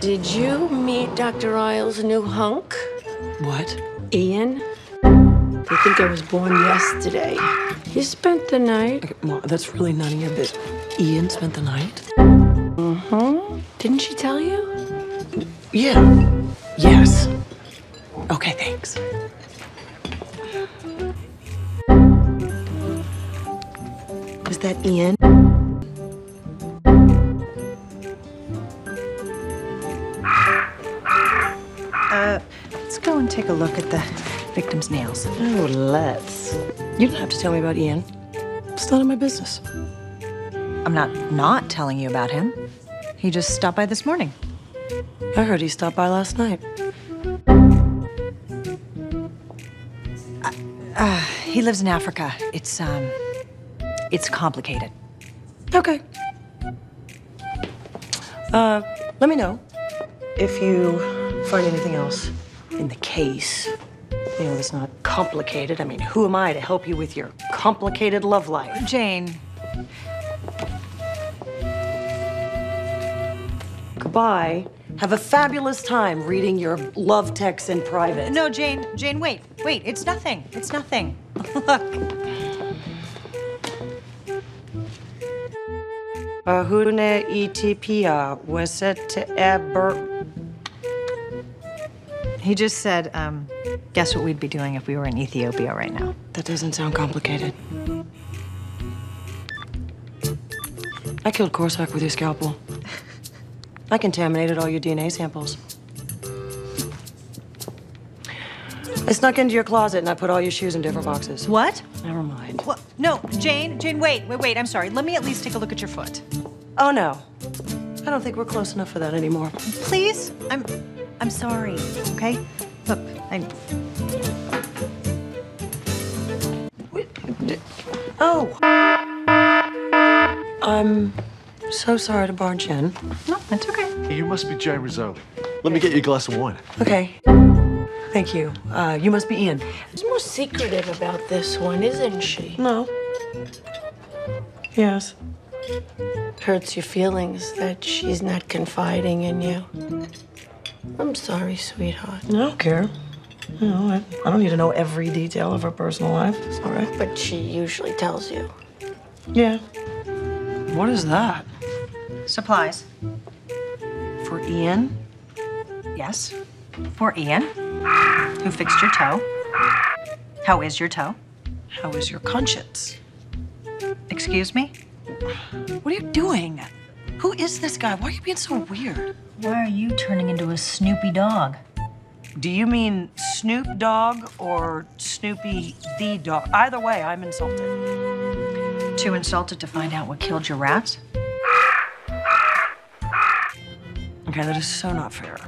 Did you meet Dr. Isles' new hunk? What? Ian? They think I was born yesterday. He spent the night. Okay, Mom, that's really none of your business. Ian spent the night? Mm-hmm. Didn't she tell you? Yeah. Yes. Okay, thanks. Is that Ian? Uh, let's go and take a look at the victim's nails. Oh, let's. You don't have to tell me about Ian. It's none of my business. I'm not not telling you about him. He just stopped by this morning. I heard he stopped by last night. Uh, he lives in Africa. It's, um, it's complicated. Okay. Uh, let me know if you find anything else in the case. You know, it's not complicated. I mean, who am I to help you with your complicated love life? Jane, Goodbye. Have a fabulous time reading your love texts in private. no, Jane, Jane, wait, wait, it's nothing. It's nothing. Look. Bahune etipia weset eber. He just said, um, guess what we'd be doing if we were in Ethiopia right now? That doesn't sound complicated. I killed Corsac with your scalpel. I contaminated all your DNA samples. I snuck into your closet and I put all your shoes in different boxes. What? Never mind. What? No, Jane, Jane, wait, wait, wait, I'm sorry. Let me at least take a look at your foot. Oh no. I don't think we're close enough for that anymore. Please? I'm, I'm sorry, okay? Look, I, Oh. I'm so sorry to barge in. no, that's okay. You must be Jane Rizzoli. Let me get you a glass of wine. Okay. Thank you. Uh, you must be Ian. She's more secretive about this one, isn't she? No. Yes. Hurts your feelings that she's not confiding in you. I'm sorry, sweetheart. I don't care. You know, I, I don't need to know every detail of her personal life. It's all right. But she usually tells you. Yeah. What is that? Supplies. For Ian? Yes. For Ian, who fixed your toe. How is your toe? How is your conscience? Excuse me? What are you doing? Who is this guy? Why are you being so weird? Why are you turning into a Snoopy dog? Do you mean Snoop Dogg or Snoopy the dog? Either way, I'm insulted. Too insulted to find out what killed your rats? Okay, that is so not fair.